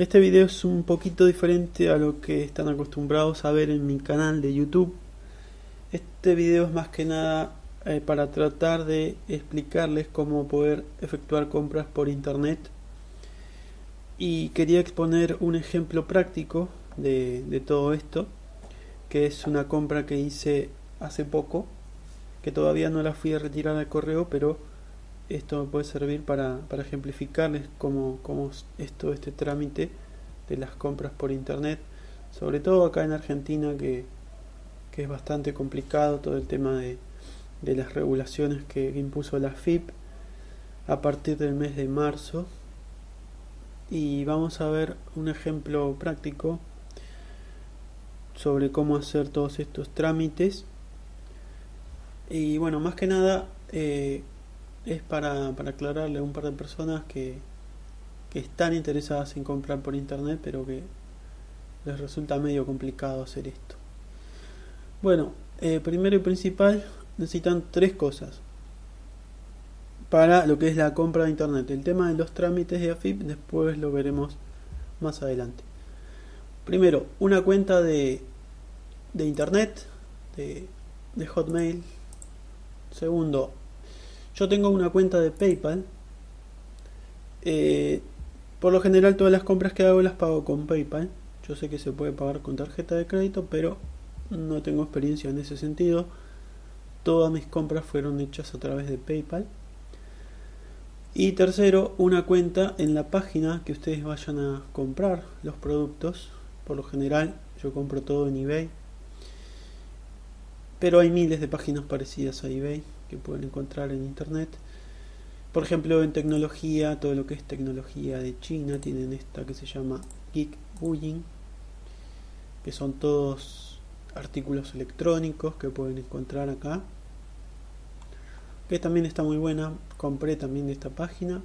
Este video es un poquito diferente a lo que están acostumbrados a ver en mi canal de YouTube. Este video es más que nada eh, para tratar de explicarles cómo poder efectuar compras por internet. Y quería exponer un ejemplo práctico de, de todo esto, que es una compra que hice hace poco, que todavía no la fui a retirar al correo, pero esto puede servir para, para ejemplificarles cómo, cómo es todo este trámite de las compras por internet, sobre todo acá en Argentina que, que es bastante complicado todo el tema de, de las regulaciones que impuso la FIP a partir del mes de marzo. Y vamos a ver un ejemplo práctico sobre cómo hacer todos estos trámites. Y bueno más que nada eh, es para, para aclararle a un par de personas que, que están interesadas en comprar por internet, pero que les resulta medio complicado hacer esto. Bueno, eh, primero y principal necesitan tres cosas para lo que es la compra de internet. El tema de los trámites de AFIP después lo veremos más adelante. Primero, una cuenta de, de internet, de, de Hotmail. Segundo, yo tengo una cuenta de PayPal. Eh, por lo general todas las compras que hago las pago con PayPal. Yo sé que se puede pagar con tarjeta de crédito, pero no tengo experiencia en ese sentido. Todas mis compras fueron hechas a través de PayPal. Y tercero, una cuenta en la página que ustedes vayan a comprar los productos. Por lo general yo compro todo en eBay. Pero hay miles de páginas parecidas a eBay que pueden encontrar en internet. Por ejemplo, en tecnología, todo lo que es tecnología de China, tienen esta que se llama Geek Buying, que son todos artículos electrónicos que pueden encontrar acá. Que también está muy buena, compré también de esta página.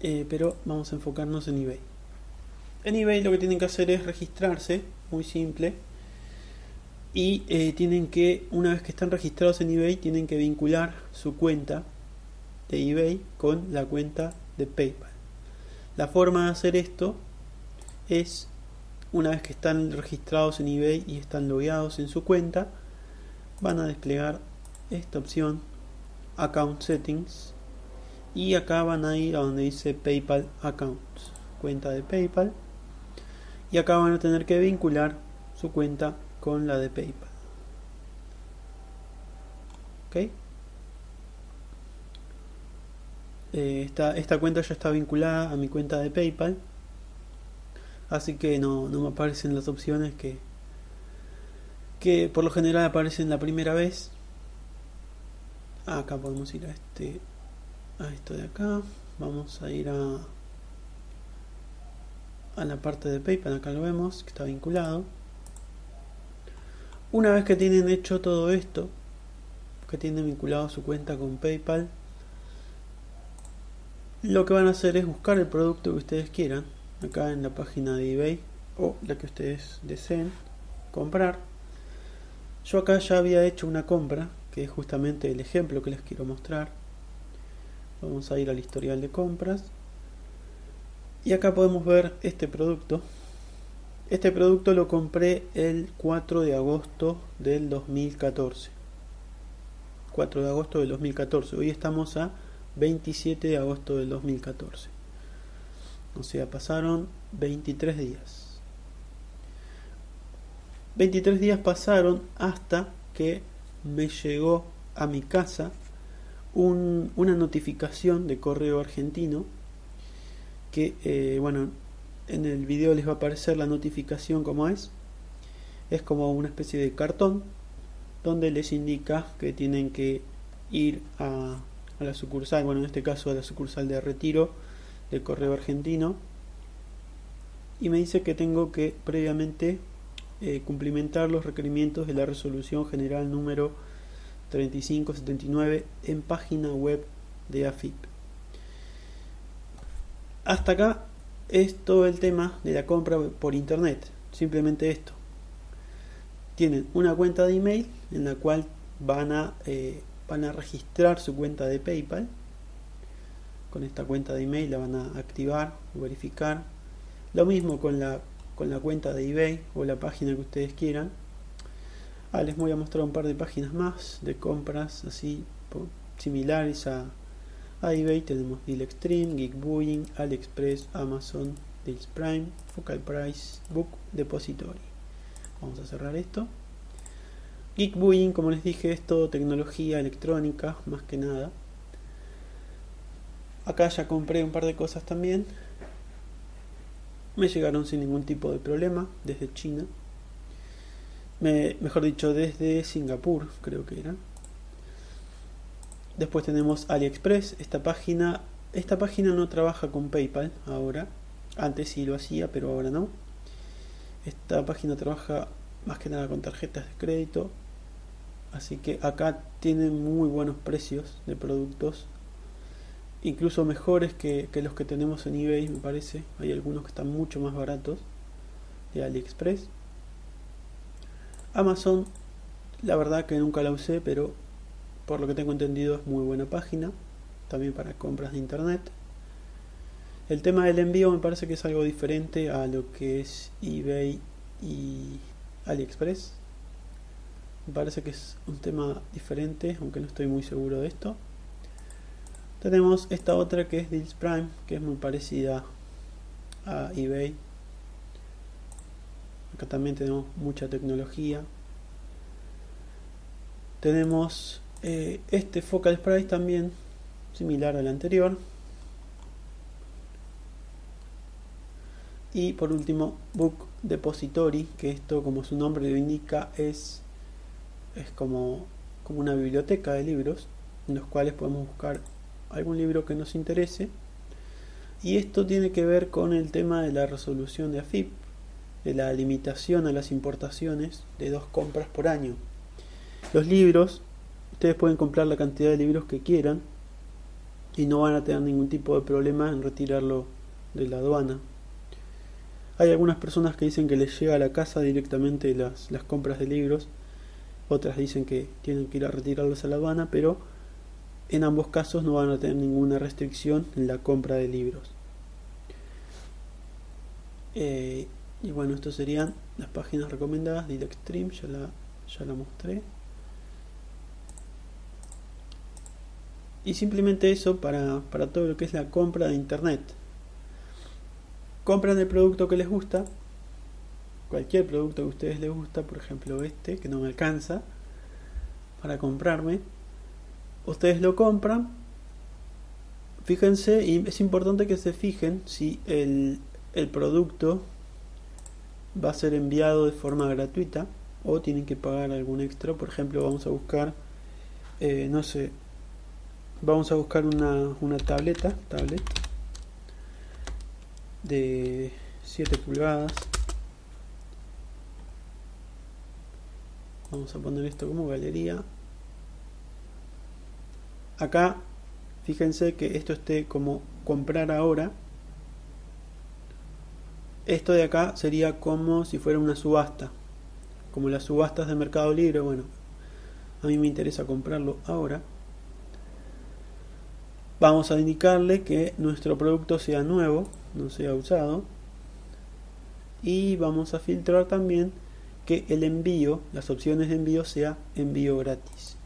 Eh, pero vamos a enfocarnos en eBay. En eBay lo que tienen que hacer es registrarse, muy simple y eh, tienen que, una vez que están registrados en eBay, tienen que vincular su cuenta de eBay con la cuenta de PayPal. La forma de hacer esto es, una vez que están registrados en eBay y están logueados en su cuenta, van a desplegar esta opción, Account Settings, y acá van a ir a donde dice PayPal Accounts, cuenta de PayPal, y acá van a tener que vincular su cuenta con la de PayPal. ¿Ok? Eh, esta, esta, cuenta ya está vinculada a mi cuenta de PayPal. Así que no, no me aparecen las opciones que, que por lo general aparecen la primera vez. Acá podemos ir a este a esto de acá. Vamos a ir a a la parte de PayPal, acá lo vemos, que está vinculado. Una vez que tienen hecho todo esto, que tienen vinculado su cuenta con PayPal, lo que van a hacer es buscar el producto que ustedes quieran, acá en la página de eBay o la que ustedes deseen comprar. Yo acá ya había hecho una compra, que es justamente el ejemplo que les quiero mostrar. Vamos a ir al historial de compras. Y acá podemos ver este producto este producto lo compré el 4 de agosto del 2014. 4 de agosto del 2014. Hoy estamos a 27 de agosto del 2014. O sea, pasaron 23 días. 23 días pasaron hasta que me llegó a mi casa una notificación de correo argentino que, eh, bueno, en el video les va a aparecer la notificación como es. Es como una especie de cartón donde les indica que tienen que ir a, la sucursal, bueno en este caso a la sucursal de retiro del correo argentino y me dice que tengo que previamente eh, cumplimentar los requerimientos de la resolución general número 3579 en página web de AFIP. Hasta acá es todo el tema de la compra por internet. Simplemente esto. Tienen una cuenta de email en la cual van a, eh, van a registrar su cuenta de PayPal. con esta cuenta de email la van a activar o verificar. Lo mismo con la, con la cuenta de eBay o la página que ustedes quieran. Ah, les voy a mostrar un par de páginas más de compras así similares a, a eBay. Tenemos Deal Extreme, Geekbuying, AliExpress, Amazon, Deals Prime, Focal Price, Book Depository. Vamos a cerrar esto. Geekbuying, como les dije, es todo tecnología electrónica, más que nada. Acá ya compré un par de cosas también. Me llegaron sin ningún tipo de problema desde China mejor dicho, desde Singapur, creo que era. Después tenemos AliExpress, esta página, esta página no trabaja con PayPal ahora, antes sí lo hacía, pero ahora no. Esta página trabaja más que nada con tarjetas de crédito, así que acá tienen muy buenos precios de productos, incluso mejores que, que los que tenemos en eBay, me parece. Hay algunos que están mucho más baratos de AliExpress. Amazon, la verdad que nunca la usé, pero por lo que tengo entendido es muy buena página, también para compras de internet. El tema del envío me parece que es algo diferente a lo que es eBay y AliExpress. Me parece que es un tema diferente, aunque no estoy muy seguro de esto. Tenemos esta otra que es Deals Prime, que es muy parecida a eBay Acá también tenemos mucha tecnología. Tenemos eh, este Focal Price también, similar al anterior. Y por último, Book Depository, que esto, como su nombre lo indica, es, es como, como una biblioteca de libros, en los cuales podemos buscar algún libro que nos interese. Y esto tiene que ver con el tema de la resolución de AFIP, de la limitación a las importaciones de dos compras por año. Los libros, ustedes pueden comprar la cantidad de libros que quieran y no van a tener ningún tipo de problema en retirarlo de la aduana. Hay algunas personas que dicen que les llega a la casa directamente las, las compras de libros, otras dicen que tienen que ir a retirarlos a la aduana, pero en ambos casos no van a tener ninguna restricción en la compra de libros. Eh, y bueno, estas serían las páginas recomendadas Extreme, ya la, ya la mostré. Y simplemente eso para, para todo lo que es la compra de internet. Compran el producto que les gusta, cualquier producto que a ustedes les gusta, por ejemplo este que no me alcanza para comprarme. Ustedes lo compran. Fíjense, y es importante que se fijen si el, el producto va a ser enviado de forma gratuita o tienen que pagar algún extra. Por ejemplo, vamos a buscar, eh, no sé, vamos a buscar una, una tableta, tablet de 7 pulgadas. Vamos a poner esto como galería. Acá, fíjense que esto esté como comprar ahora esto de acá sería como si fuera una subasta. Como las subastas de Mercado Libre, bueno, a mí me interesa comprarlo ahora. Vamos a indicarle que nuestro producto sea nuevo, no sea usado. Y vamos a filtrar también que el envío, las opciones de envío sea envío gratis.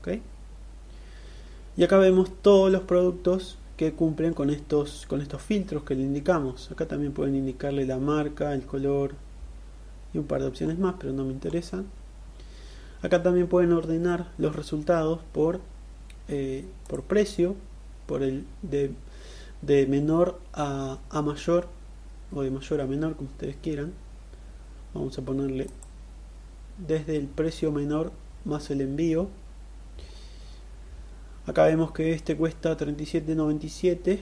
¿Ok? Y acá vemos todos los productos que cumplen con estos, con estos filtros que le indicamos. Acá también pueden indicarle la marca, el color y un par de opciones más, pero no me interesan. Acá también pueden ordenar los resultados por, eh, por precio, por el de, de menor a, a mayor o de mayor a menor, como ustedes quieran. Vamos a ponerle desde el precio menor más el envío Acá vemos que este cuesta 37.97,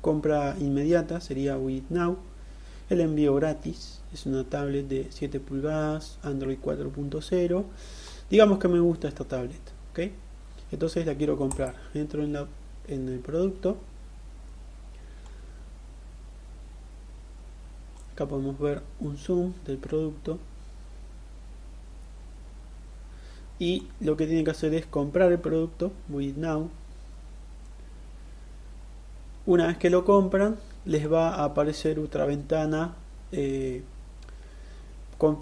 compra inmediata sería With Now. El envío gratis es una tablet de 7 pulgadas, Android 4.0. Digamos que me gusta esta tablet, ¿ok? Entonces la quiero comprar. Entro en, el producto. Acá podemos ver un zoom del producto. y lo que tiene que hacer es comprar el producto with now una vez que lo compran, les va a aparecer otra ventana eh, con,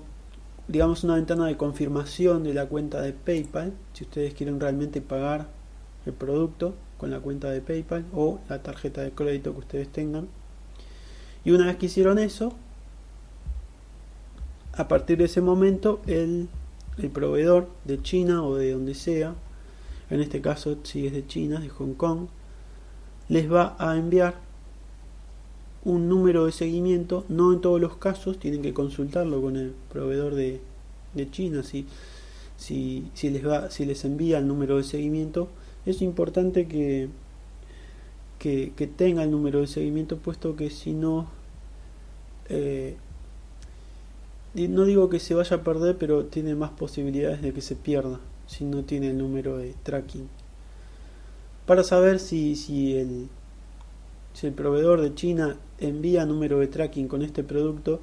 digamos, una ventana de confirmación de la cuenta de PayPal, si ustedes quieren realmente pagar el producto con la cuenta de PayPal o la tarjeta de crédito que ustedes tengan. Y una vez que hicieron eso, a partir de ese momento el, el proveedor de China o de donde sea, en este caso si es de China, de Hong Kong, les va a enviar un número de seguimiento, no en todos los casos, tienen que consultarlo con el proveedor de, de China, si, si, si, les va, si les envía el número de seguimiento, es importante que, que, que tenga el número de seguimiento, puesto que si no, eh, no digo que se vaya a perder, pero tiene más posibilidades de que se pierda si no tiene el número de tracking. Para saber si, si, el, si el proveedor de China envía número de tracking con este producto,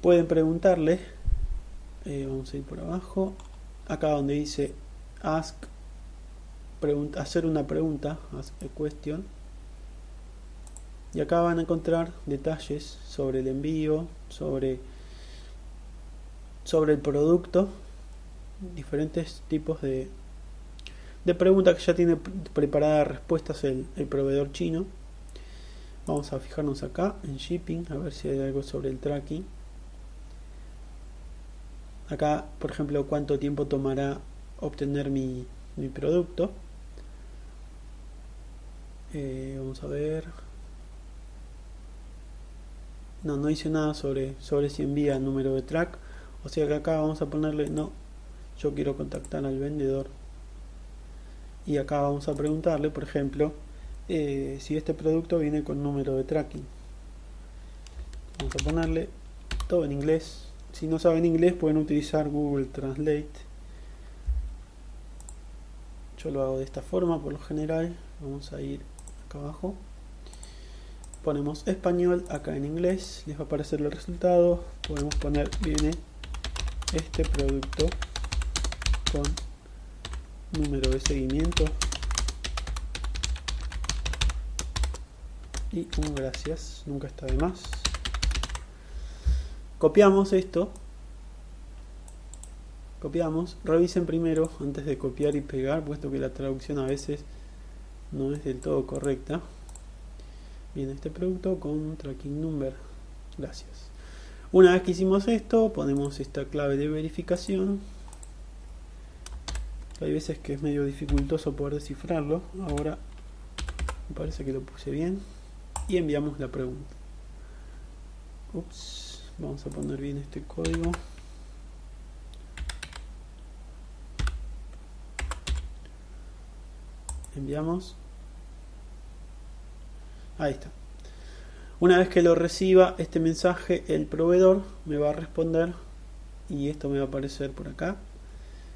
pueden preguntarle, eh, vamos a ir por abajo, acá donde dice ask, hacer una pregunta, ask a question, y acá van a encontrar detalles sobre el envío, sobre, sobre el producto, diferentes tipos de, de preguntas que ya tiene preparadas respuestas el, el proveedor chino. Vamos a fijarnos acá en shipping, a ver si hay algo sobre el tracking. Acá, por ejemplo, cuánto tiempo tomará obtener mi, mi producto. Eh, vamos a ver. No, no dice nada sobre, sobre si envía el número de track. O sea que acá vamos a ponerle, no, yo quiero contactar al vendedor. Y acá vamos a preguntarle, por ejemplo, eh, si este producto viene con número de tracking. Vamos a ponerle todo en inglés. Si no saben inglés pueden utilizar Google Translate. Yo lo hago de esta forma por lo general. Vamos a ir acá abajo. Ponemos español acá en inglés. Les va a aparecer el resultado. Podemos poner viene este producto con número de seguimiento y un gracias, nunca está de más. Copiamos esto, copiamos, revisen primero antes de copiar y pegar, puesto que la traducción a veces no es del todo correcta. Viene este producto con tracking number, gracias. Una vez que hicimos esto, ponemos esta clave de verificación. Hay veces que es medio dificultoso poder descifrarlo. Ahora me parece que lo puse bien y enviamos la pregunta. Ups, vamos a poner bien este código. Enviamos. Ahí está. Una vez que lo reciba este mensaje, el proveedor me va a responder y esto me va a aparecer por acá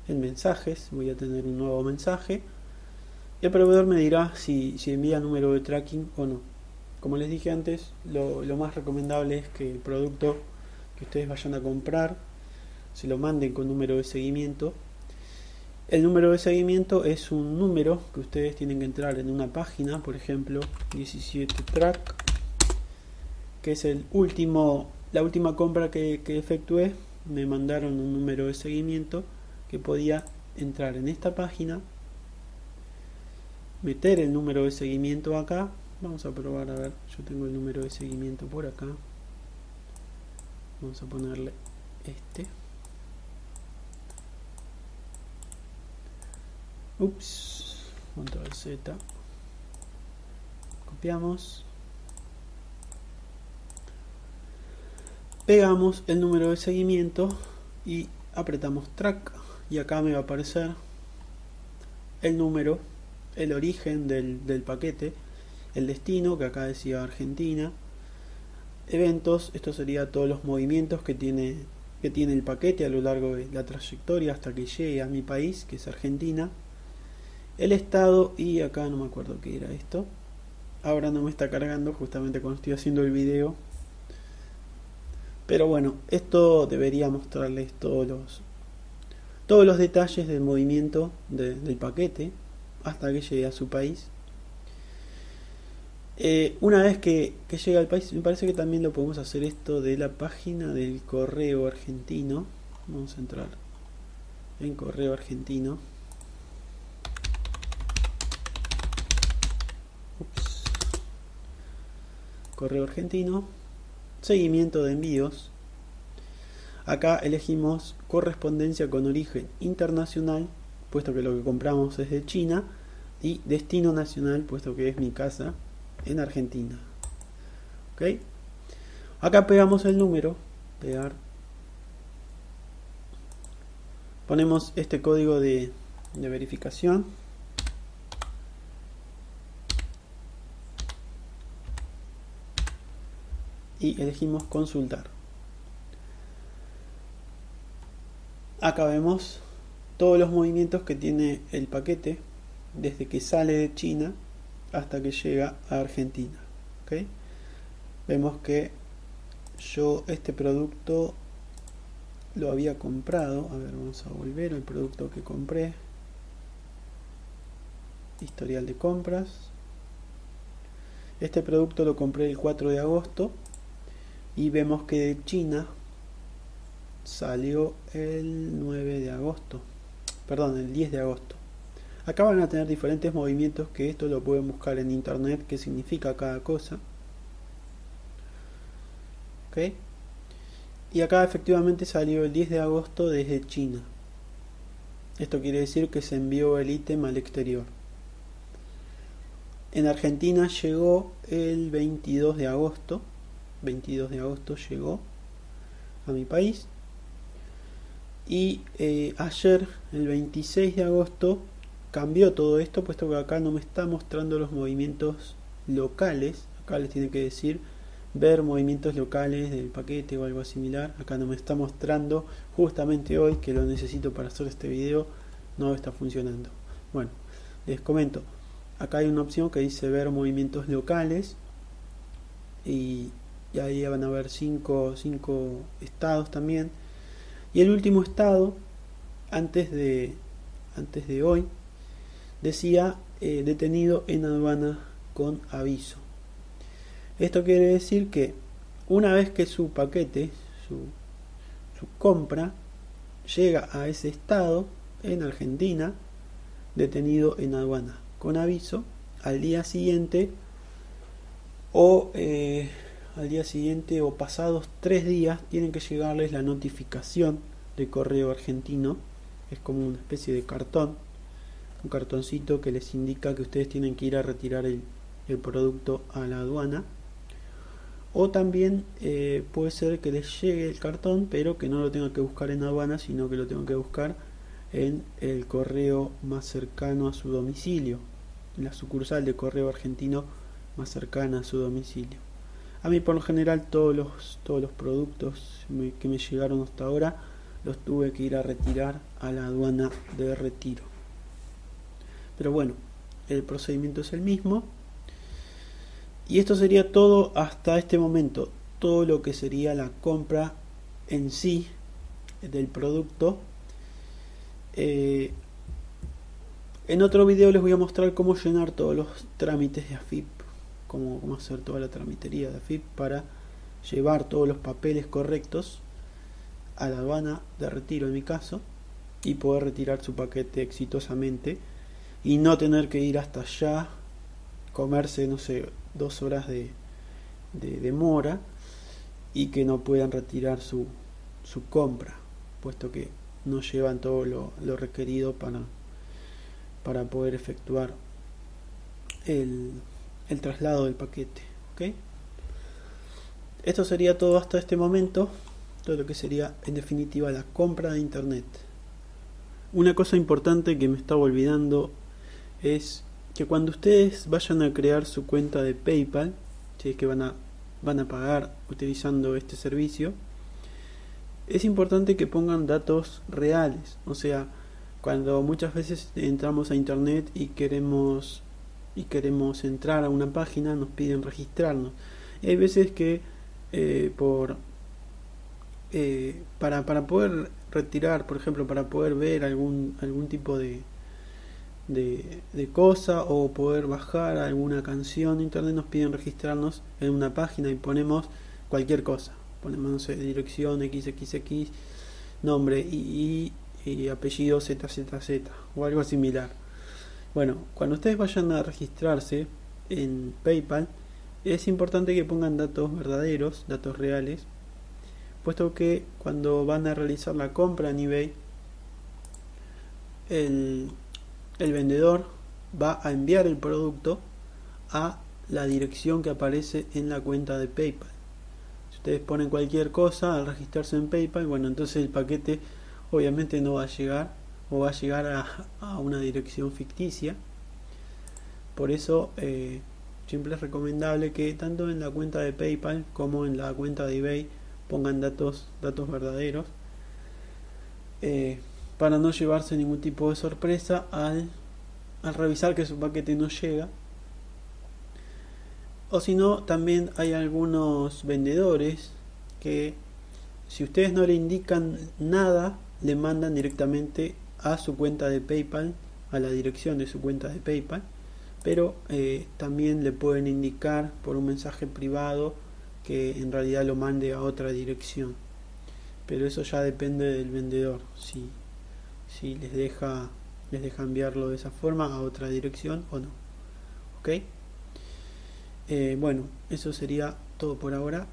en mensajes. Voy a tener un nuevo mensaje. El proveedor me dirá si, si envía número de tracking o no. Como les dije antes, lo, más recomendable es que el producto que ustedes vayan a comprar se lo manden con número de seguimiento. El número de seguimiento es un número que ustedes tienen que entrar en una página, por ejemplo, 17 track, que es el último, la última compra que, que efectué. Me mandaron un número de seguimiento que podía entrar en esta página, meter el número de seguimiento acá Vamos a probar, a ver, yo tengo el número de seguimiento por acá. Vamos a ponerle este. Ups, control Z. Copiamos. Pegamos el número de seguimiento y apretamos track y acá me va a aparecer el número, el origen del, paquete el destino, que acá decía Argentina, eventos, esto sería todos los movimientos que tiene, que tiene el paquete a lo largo de la trayectoria hasta que llegue a mi país, que es Argentina, el estado y acá no me acuerdo qué era esto, ahora no me está cargando justamente cuando estoy haciendo el video, pero bueno, esto debería mostrarles todos los todos los detalles del movimiento del paquete hasta que llegue a su país Eh, una vez que, que, llega al país, me parece que también lo podemos hacer esto de la página del correo argentino. Vamos a entrar en correo argentino. Correo argentino. Seguimiento de envíos. Acá elegimos correspondencia con origen internacional, puesto que lo que compramos es de China, y destino nacional, puesto que es mi casa en Argentina. ¿Ok? Acá pegamos el número, pegar. Ponemos este código de, de verificación. Y elegimos consultar. Acá vemos todos los movimientos que tiene el paquete desde que sale de China hasta que llega a Argentina. Vemos que yo este producto lo había comprado. A ver, vamos a volver al producto que compré. Historial de compras. Este producto lo compré el 4 de agosto y vemos que de China salió el 9 de agosto, perdón, el 10 de agosto. Acá van a tener diferentes movimientos que esto lo pueden buscar en internet, qué significa cada cosa. ¿Ok? Y acá efectivamente salió el 10 de agosto desde China. Esto quiere decir que se envió el ítem al exterior. En Argentina llegó el 22 de agosto. 22 de agosto llegó a mi país. Y eh, ayer, el 26 de agosto, cambió todo esto, puesto que acá no me está mostrando los movimientos locales. Acá les tiene que decir ver movimientos locales del paquete o algo similar. Acá no me está mostrando justamente hoy que lo necesito para hacer este video. No está funcionando. Bueno, les comento. Acá hay una opción que dice ver movimientos locales. Y, y ahí van a ver 5 cinco, estados también y el último estado, antes de, antes de hoy, decía eh, detenido en aduana con aviso. Esto quiere decir que una vez que su paquete, su, su compra, llega a ese estado en Argentina, detenido en aduana con aviso, al día siguiente o eh, al día siguiente o pasados tres días tienen que llegarles la notificación de correo argentino. Es como una especie de cartón, un cartoncito que les indica que ustedes tienen que ir a retirar el, producto a la aduana. O también eh, puede ser que les llegue el cartón, pero que no lo tengan que buscar en aduana, sino que lo tengan que buscar en el correo más cercano a su domicilio, en la sucursal de correo argentino más cercana a su domicilio. A mí por lo general todos los, todos los productos que me llegaron hasta ahora los tuve que ir a retirar a la aduana de retiro. Pero bueno, el procedimiento es el mismo. Y esto sería todo hasta este momento. Todo lo que sería la compra en sí del producto. Eh, en otro video les voy a mostrar cómo llenar todos los trámites de AFIP cómo, hacer toda la tramitería de AFIP para llevar todos los papeles correctos a la aduana de retiro en mi caso y poder retirar su paquete exitosamente y no tener que ir hasta allá comerse no sé dos horas de, de demora y que no puedan retirar su, su compra puesto que no llevan todo lo, lo requerido para, para poder efectuar el, el traslado del paquete. ¿ok? Esto sería todo hasta este momento, todo lo que sería en definitiva la compra de internet. Una cosa importante que me estaba olvidando es que cuando ustedes vayan a crear su cuenta de PayPal, si es que van a, van a pagar utilizando este servicio, es importante que pongan datos reales. O sea, cuando muchas veces entramos a internet y queremos y queremos entrar a una página, nos piden registrarnos. hay veces que eh, por eh, para, para poder retirar, por ejemplo, para poder ver algún, algún tipo de, de, de cosa o poder bajar alguna canción de internet nos piden registrarnos en una página y ponemos cualquier cosa. Ponemos dirección xxx nombre y, y apellido ZZZ o algo similar. Bueno cuando ustedes vayan a registrarse en PayPal es importante que pongan datos verdaderos datos reales puesto que cuando van a realizar la compra en eBay el el vendedor va a enviar el producto a la dirección que aparece en la cuenta de PayPal. Si ustedes ponen cualquier cosa al registrarse en PayPal, bueno, entonces el paquete obviamente no va a llegar o va a llegar a, una dirección ficticia. Por eso eh, siempre es recomendable que tanto en la cuenta de PayPal como en la cuenta de eBay pongan datos, datos verdaderos. Eh, para no llevarse ningún tipo de sorpresa al, al revisar que su paquete no llega. O si no, también hay algunos vendedores que si ustedes no le indican nada, le mandan directamente a su cuenta de PayPal, a la dirección de su cuenta de PayPal, pero eh, también le pueden indicar por un mensaje privado que en realidad lo mande a otra dirección. Pero eso ya depende del vendedor. Si si les deja les deja enviarlo de esa forma a otra dirección o no. Ok eh, bueno eso sería todo por ahora